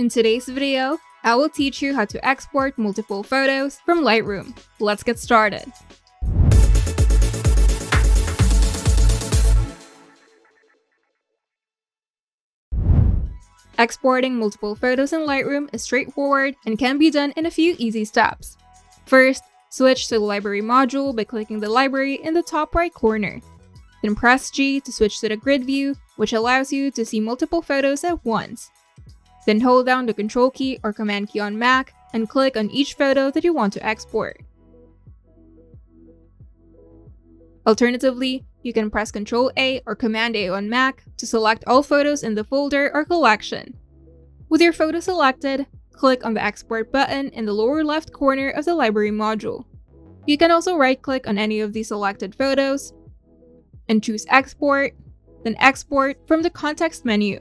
In today's video, I will teach you how to export multiple photos from Lightroom. Let's get started. Exporting multiple photos in Lightroom is straightforward and can be done in a few easy steps. First, switch to the library module by clicking the library in the top right corner. Then press G to switch to the grid view, which allows you to see multiple photos at once. Then hold down the Control key or Command key on Mac and click on each photo that you want to export. Alternatively, you can press Ctrl A or Command A on Mac to select all photos in the folder or collection. With your photo selected, click on the Export button in the lower left corner of the library module. You can also right-click on any of the selected photos and choose Export, then Export from the context menu.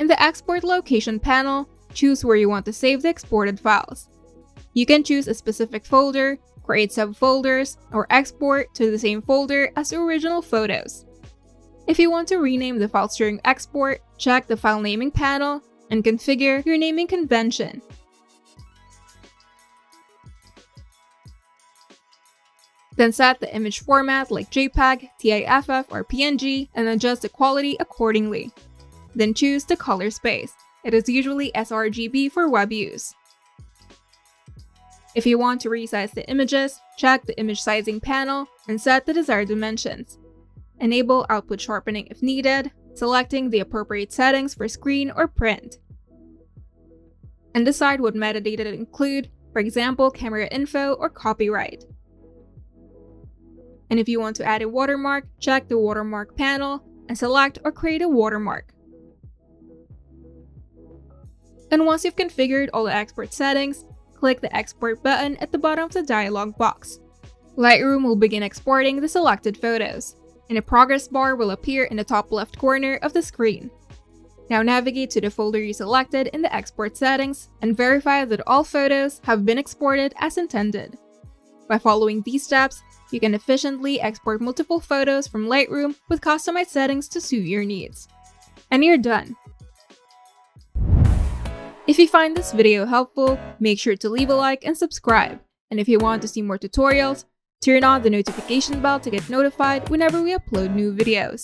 In the Export Location panel, choose where you want to save the exported files. You can choose a specific folder, create subfolders, or export to the same folder as the original photos. If you want to rename the files during export, check the File Naming panel and configure your naming convention. Then set the image format like JPEG, TIFF, or PNG and adjust the quality accordingly. Then choose the color space. It is usually sRGB for web use. If you want to resize the images, check the image sizing panel and set the desired dimensions. Enable output sharpening if needed, selecting the appropriate settings for screen or print. And decide what metadata to include, for example camera info or copyright. And if you want to add a watermark, check the watermark panel and select or create a watermark. And once you've configured all the export settings, click the export button at the bottom of the dialog box. Lightroom will begin exporting the selected photos, and a progress bar will appear in the top left corner of the screen. Now navigate to the folder you selected in the export settings and verify that all photos have been exported as intended. By following these steps, you can efficiently export multiple photos from Lightroom with customized settings to suit your needs. And you're done! If you find this video helpful, make sure to leave a like and subscribe. And if you want to see more tutorials, turn on the notification bell to get notified whenever we upload new videos.